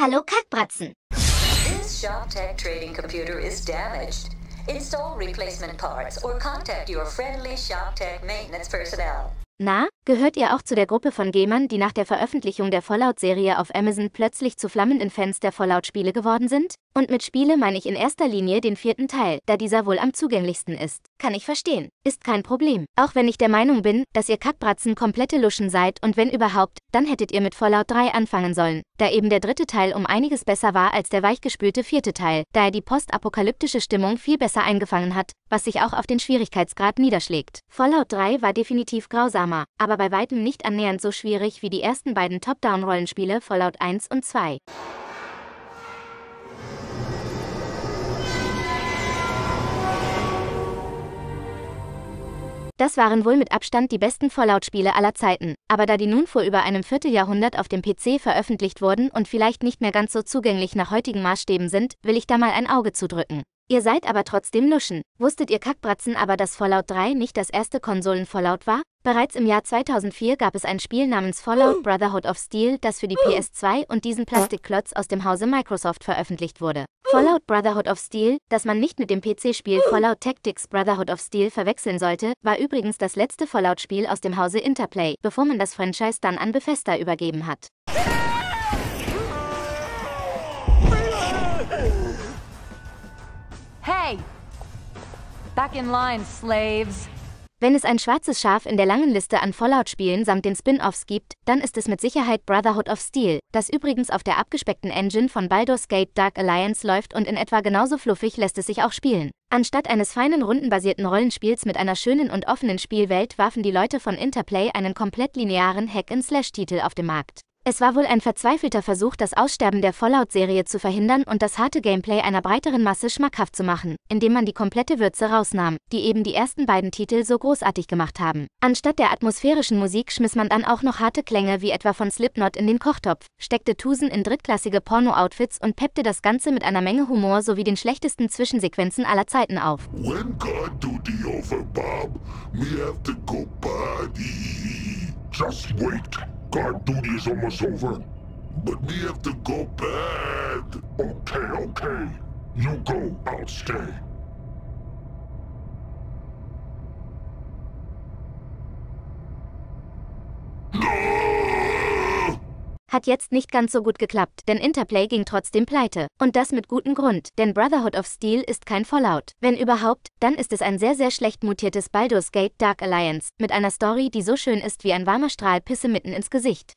Hallo Kackbratzen. This ShopTech trading computer is damaged. Install replacement parts or contact your friendly ShopTech maintenance personnel. Na, gehört ihr auch zu der Gruppe von Gamern, die nach der Veröffentlichung der Fallout-Serie auf Amazon plötzlich zu flammenden Fans der Fallout-Spiele geworden sind? Und mit Spiele meine ich in erster Linie den vierten Teil, da dieser wohl am zugänglichsten ist. Kann ich verstehen. Ist kein Problem. Auch wenn ich der Meinung bin, dass ihr Kackbratzen komplette Luschen seid und wenn überhaupt, dann hättet ihr mit Fallout 3 anfangen sollen, da eben der dritte Teil um einiges besser war als der weichgespülte vierte Teil, da er die postapokalyptische Stimmung viel besser eingefangen hat, was sich auch auf den Schwierigkeitsgrad niederschlägt. Fallout 3 war definitiv grausamer, aber bei weitem nicht annähernd so schwierig wie die ersten beiden Top-Down-Rollenspiele Fallout 1 und 2. Das waren wohl mit Abstand die besten Fallout-Spiele aller Zeiten, aber da die nun vor über einem Vierteljahrhundert auf dem PC veröffentlicht wurden und vielleicht nicht mehr ganz so zugänglich nach heutigen Maßstäben sind, will ich da mal ein Auge zudrücken. Ihr seid aber trotzdem Luschen. Wusstet ihr Kackbratzen aber, dass Fallout 3 nicht das erste Konsolen-Fallout war? Bereits im Jahr 2004 gab es ein Spiel namens Fallout Brotherhood of Steel, das für die PS2 und diesen Plastikklotz aus dem Hause Microsoft veröffentlicht wurde. Fallout Brotherhood of Steel, das man nicht mit dem PC-Spiel Fallout Tactics Brotherhood of Steel verwechseln sollte, war übrigens das letzte Fallout-Spiel aus dem Hause Interplay, bevor man das Franchise dann an Bethesda übergeben hat. Back in line, slaves. Wenn es ein schwarzes Schaf in der langen Liste an Fallout-Spielen samt den Spin-offs gibt, dann ist es mit Sicherheit Brotherhood of Steel, das übrigens auf der abgespeckten Engine von Baldur's Gate Dark Alliance läuft und in etwa genauso fluffig lässt es sich auch spielen. Anstatt eines feinen rundenbasierten Rollenspiels mit einer schönen und offenen Spielwelt warfen die Leute von Interplay einen komplett linearen Hack-and-Slash-Titel auf den Markt. Es war wohl ein verzweifelter Versuch, das Aussterben der Fallout-Serie zu verhindern und das harte Gameplay einer breiteren Masse schmackhaft zu machen, indem man die komplette Würze rausnahm, die eben die ersten beiden Titel so großartig gemacht haben. Anstatt der atmosphärischen Musik schmiss man dann auch noch harte Klänge wie etwa von Slipknot in den Kochtopf, steckte Tusen in drittklassige Porno-Outfits und peppte das Ganze mit einer Menge Humor sowie den schlechtesten Zwischensequenzen aller Zeiten auf. When God duty over Bob, me have to go buddy. Just wait. Guard duty is almost over. But we have to go bad. Okay, okay. You go, I'll stay. Hat jetzt nicht ganz so gut geklappt, denn Interplay ging trotzdem pleite. Und das mit gutem Grund, denn Brotherhood of Steel ist kein Fallout. Wenn überhaupt, dann ist es ein sehr sehr schlecht mutiertes Baldur's Gate Dark Alliance, mit einer Story, die so schön ist wie ein warmer Strahl Pisse mitten ins Gesicht.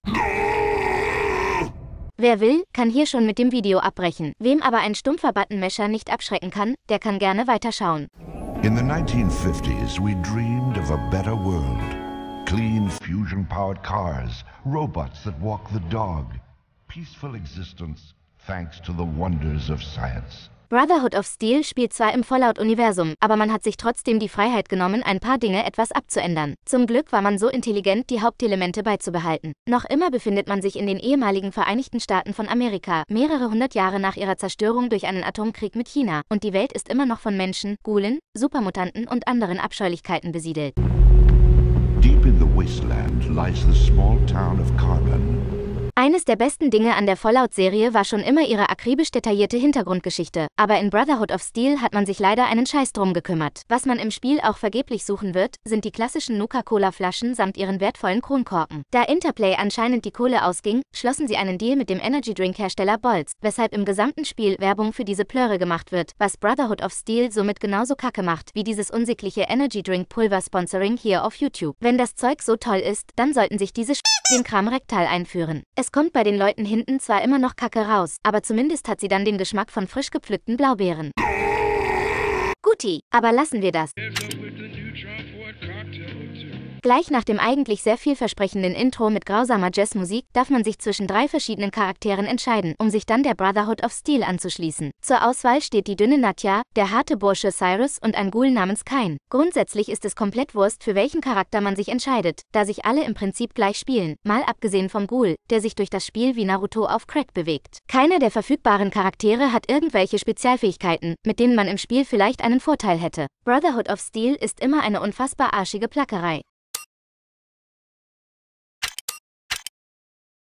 Wer will, kann hier schon mit dem Video abbrechen. Wem aber ein stumpfer Buttonmesher nicht abschrecken kann, der kann gerne weiterschauen. In the 1950s, we dreamed of a better world. Clean fusion powered cars, robots that walk the dog. Peaceful existence thanks to the wonders of science. Brotherhood of Steel spielt zwar im Fallout-Universum, aber man hat sich trotzdem die Freiheit genommen, ein paar Dinge etwas abzuändern. Zum Glück war man so intelligent, die Hauptelemente beizubehalten. Noch immer befindet man sich in den ehemaligen Vereinigten Staaten von Amerika, mehrere hundert Jahre nach ihrer Zerstörung durch einen Atomkrieg mit China, und die Welt ist immer noch von Menschen, Gulen, Supermutanten und anderen Abscheulichkeiten besiedelt. Wasteland lies the small town of Carbon. Eines der besten Dinge an der Fallout-Serie war schon immer ihre akribisch detaillierte Hintergrundgeschichte, aber in Brotherhood of Steel hat man sich leider einen Scheiß drum gekümmert. Was man im Spiel auch vergeblich suchen wird, sind die klassischen Nuka-Cola-Flaschen samt ihren wertvollen Kronkorken. Da Interplay anscheinend die Kohle ausging, schlossen sie einen Deal mit dem Energy-Drink-Hersteller Bolz, weshalb im gesamten Spiel Werbung für diese Plöre gemacht wird, was Brotherhood of Steel somit genauso kacke macht, wie dieses unsägliche Energy-Drink-Pulver-Sponsoring hier auf YouTube. Wenn das Zeug so toll ist, dann sollten sich diese Sp den Kram rektal einführen. Es kommt bei den Leuten hinten zwar immer noch Kacke raus, aber zumindest hat sie dann den Geschmack von frisch gepflückten Blaubeeren. Guti, aber lassen wir das. Gleich nach dem eigentlich sehr vielversprechenden Intro mit grausamer Jazzmusik darf man sich zwischen drei verschiedenen Charakteren entscheiden, um sich dann der Brotherhood of Steel anzuschließen. Zur Auswahl steht die dünne Nadja, der harte Bursche Cyrus und ein Ghoul namens Kain. Grundsätzlich ist es komplett Wurst, für welchen Charakter man sich entscheidet, da sich alle im Prinzip gleich spielen, mal abgesehen vom Ghoul, der sich durch das Spiel wie Naruto auf Crack bewegt. Keiner der verfügbaren Charaktere hat irgendwelche Spezialfähigkeiten, mit denen man im Spiel vielleicht einen Vorteil hätte. Brotherhood of Steel ist immer eine unfassbar arschige Plackerei.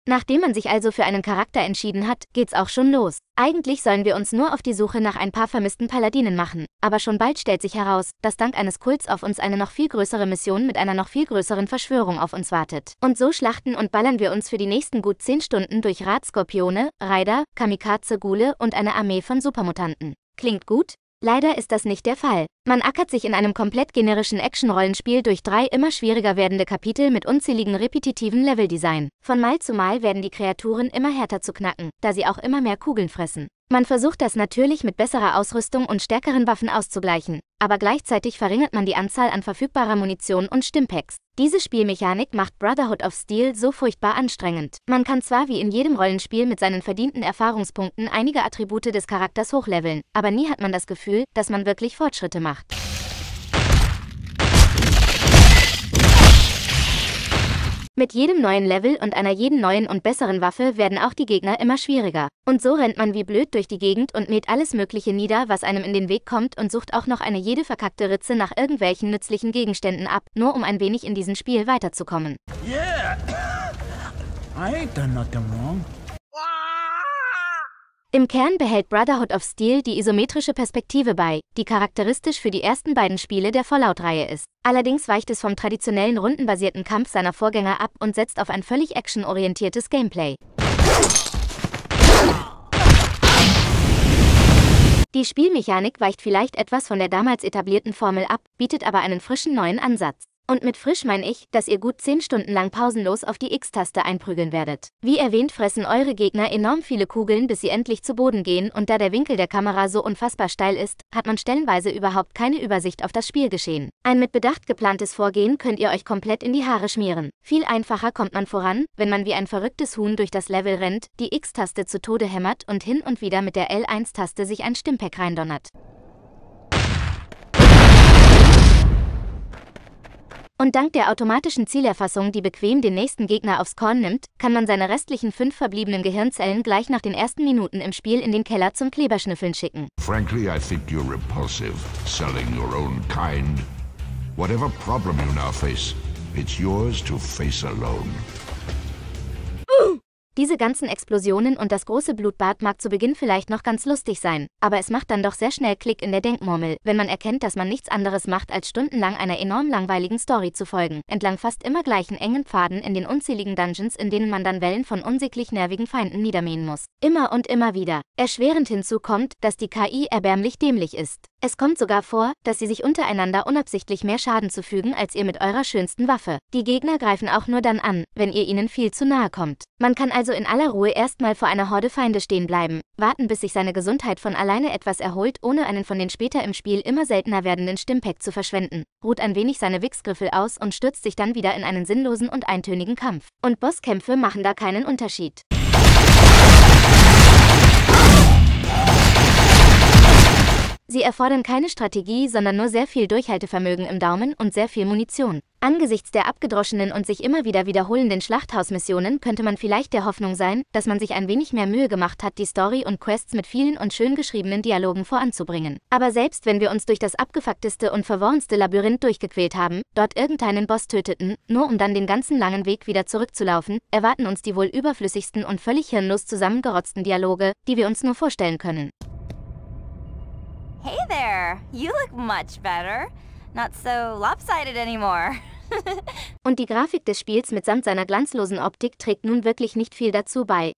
Nachdem man sich also für einen Charakter entschieden hat, geht's auch schon los. Eigentlich sollen wir uns nur auf die Suche nach ein paar vermissten Paladinen machen, aber schon bald stellt sich heraus, dass dank eines Kults auf uns eine noch viel größere Mission mit einer noch viel größeren Verschwörung auf uns wartet. Und so schlachten und ballern wir uns für die nächsten gut 10 Stunden durch Radskorpione, Raider, Kamikaze-Gule und eine Armee von Supermutanten. Klingt gut? Leider ist das nicht der Fall. Man ackert sich in einem komplett generischen Action-Rollenspiel durch drei immer schwieriger werdende Kapitel mit unzähligen repetitiven Leveldesign. Von Mal zu Mal werden die Kreaturen immer härter zu knacken, da sie auch immer mehr Kugeln fressen. Man versucht das natürlich mit besserer Ausrüstung und stärkeren Waffen auszugleichen, aber gleichzeitig verringert man die Anzahl an verfügbarer Munition und Stimpacks. Diese Spielmechanik macht Brotherhood of Steel so furchtbar anstrengend. Man kann zwar wie in jedem Rollenspiel mit seinen verdienten Erfahrungspunkten einige Attribute des Charakters hochleveln, aber nie hat man das Gefühl, dass man wirklich Fortschritte macht. Mit jedem neuen Level und einer jeden neuen und besseren Waffe werden auch die Gegner immer schwieriger. Und so rennt man wie blöd durch die Gegend und mäht alles Mögliche nieder, was einem in den Weg kommt und sucht auch noch eine jede verkackte Ritze nach irgendwelchen nützlichen Gegenständen ab, nur um ein wenig in diesem Spiel weiterzukommen. Yeah! I ain't done nothing wrong. Im Kern behält Brotherhood of Steel die isometrische Perspektive bei, die charakteristisch für die ersten beiden Spiele der Fallout-Reihe ist. Allerdings weicht es vom traditionellen rundenbasierten Kampf seiner Vorgänger ab und setzt auf ein völlig actionorientiertes Gameplay. Die Spielmechanik weicht vielleicht etwas von der damals etablierten Formel ab, bietet aber einen frischen neuen Ansatz. Und mit frisch meine ich, dass ihr gut 10 Stunden lang pausenlos auf die X-Taste einprügeln werdet. Wie erwähnt fressen eure Gegner enorm viele Kugeln, bis sie endlich zu Boden gehen und da der Winkel der Kamera so unfassbar steil ist, hat man stellenweise überhaupt keine Übersicht auf das Spielgeschehen. Ein mit Bedacht geplantes Vorgehen könnt ihr euch komplett in die Haare schmieren. Viel einfacher kommt man voran, wenn man wie ein verrücktes Huhn durch das Level rennt, die X-Taste zu Tode hämmert und hin und wieder mit der L1-Taste sich ein Stimpack reindonnert. Und dank der automatischen Zielerfassung, die bequem den nächsten Gegner aufs Korn nimmt, kann man seine restlichen fünf verbliebenen Gehirnzellen gleich nach den ersten Minuten im Spiel in den Keller zum Kleberschnüffeln schicken. Frankly, I think you're repulsive, selling your own kind. Whatever problem you now face, it's yours to face alone. Diese ganzen Explosionen und das große Blutbad mag zu Beginn vielleicht noch ganz lustig sein, aber es macht dann doch sehr schnell Klick in der Denkmurmel, wenn man erkennt, dass man nichts anderes macht, als stundenlang einer enorm langweiligen Story zu folgen, entlang fast immer gleichen engen Pfaden in den unzähligen Dungeons, in denen man dann Wellen von unsäglich nervigen Feinden niedermähen muss. Immer und immer wieder. Erschwerend hinzu kommt, dass die KI erbärmlich dämlich ist. Es kommt sogar vor, dass sie sich untereinander unabsichtlich mehr Schaden zufügen als ihr mit eurer schönsten Waffe. Die Gegner greifen auch nur dann an, wenn ihr ihnen viel zu nahe kommt. Man kann also in aller Ruhe erstmal vor einer Horde Feinde stehen bleiben, warten bis sich seine Gesundheit von alleine etwas erholt, ohne einen von den später im Spiel immer seltener werdenden Stimpack zu verschwenden, ruht ein wenig seine Wichsgriffel aus und stürzt sich dann wieder in einen sinnlosen und eintönigen Kampf. Und Bosskämpfe machen da keinen Unterschied. Sie erfordern keine Strategie, sondern nur sehr viel Durchhaltevermögen im Daumen und sehr viel Munition. Angesichts der abgedroschenen und sich immer wieder wiederholenden Schlachthausmissionen könnte man vielleicht der Hoffnung sein, dass man sich ein wenig mehr Mühe gemacht hat, die Story und Quests mit vielen und schön geschriebenen Dialogen voranzubringen. Aber selbst wenn wir uns durch das abgefuckteste und verworrenste Labyrinth durchgequält haben, dort irgendeinen Boss töteten, nur um dann den ganzen langen Weg wieder zurückzulaufen, erwarten uns die wohl überflüssigsten und völlig hirnlos zusammengerotzten Dialoge, die wir uns nur vorstellen können. Hey there! You look much better. Not so lopsided anymore. Und die Grafik des Spiels mitsamt seiner glanzlosen Optik trägt nun wirklich nicht viel dazu bei,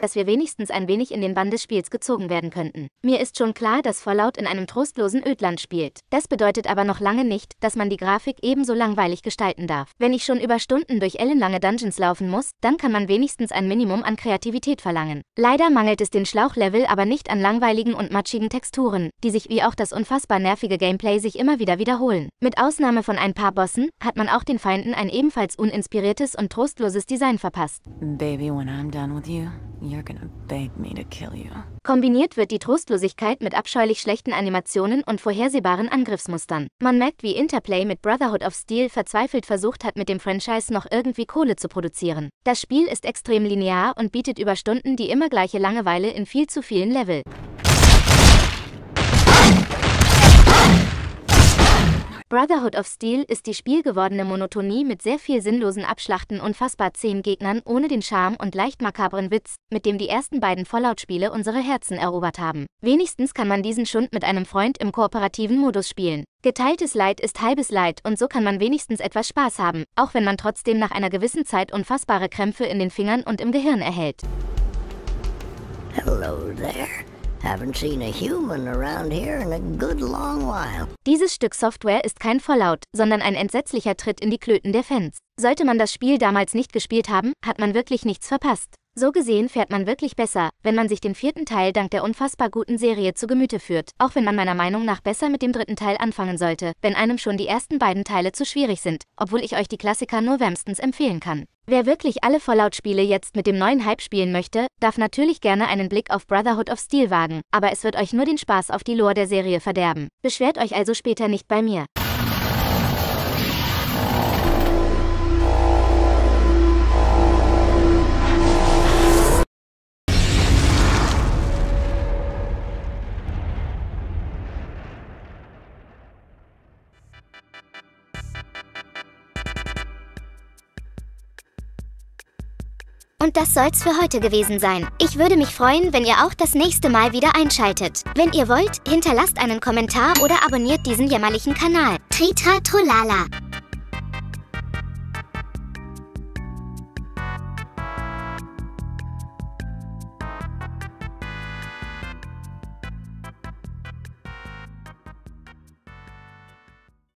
dass wir wenigstens ein wenig in den Bann des Spiels gezogen werden könnten. Mir ist schon klar, dass Fallout in einem trostlosen Ödland spielt. Das bedeutet aber noch lange nicht, dass man die Grafik ebenso langweilig gestalten darf. Wenn ich schon über Stunden durch ellenlange Dungeons laufen muss, dann kann man wenigstens ein Minimum an Kreativität verlangen. Leider mangelt es den Schlauchlevel aber nicht an langweiligen und matschigen Texturen, die sich wie auch das unfassbar nervige Gameplay sich immer wieder wiederholen. Mit Ausnahme von ein paar Bossen hat man auch den Feinden ein ebenfalls uninspiriertes und trostloses Design verpasst. Baby, you. Kombiniert wird die Trostlosigkeit mit abscheulich schlechten Animationen und vorhersehbaren Angriffsmustern. Man merkt, wie Interplay mit Brotherhood of Steel verzweifelt versucht hat, mit dem Franchise noch irgendwie Kohle zu produzieren. Das Spiel ist extrem linear und bietet über Stunden die immer gleiche Langeweile in viel zu vielen Level. Brotherhood of Steel ist die spielgewordene Monotonie mit sehr viel sinnlosen Abschlachten unfassbar zehn Gegnern ohne den Charme und leicht makabren Witz, mit dem die ersten beiden Fallout-Spiele unsere Herzen erobert haben. Wenigstens kann man diesen Schund mit einem Freund im kooperativen Modus spielen. Geteiltes Leid ist halbes Leid und so kann man wenigstens etwas Spaß haben, auch wenn man trotzdem nach einer gewissen Zeit unfassbare Krämpfe in den Fingern und im Gehirn erhält. Hello there. Haven't seen a human around here in a good long while. Dieses Stück Software ist kein Fallout, sondern ein entsetzlicher Tritt in die Klöten der Fans. Sollte man das Spiel damals nicht gespielt haben, hat man wirklich nichts verpasst. So gesehen fährt man wirklich besser, wenn man sich den vierten Teil dank der unfassbar guten Serie zu Gemüte führt, auch wenn man meiner Meinung nach besser mit dem dritten Teil anfangen sollte, wenn einem schon die ersten beiden Teile zu schwierig sind, obwohl ich euch die Klassiker nur wärmstens empfehlen kann. Wer wirklich alle Fallout-Spiele jetzt mit dem neuen Hype spielen möchte, darf natürlich gerne einen Blick auf Brotherhood of Steel wagen, aber es wird euch nur den Spaß auf die Lore der Serie verderben. Beschwert euch also später nicht bei mir. Und das soll's für heute gewesen sein. Ich würde mich freuen, wenn ihr auch das nächste Mal wieder einschaltet. Wenn ihr wollt, hinterlasst einen Kommentar oder abonniert diesen jämmerlichen Kanal. Tritra Trolala.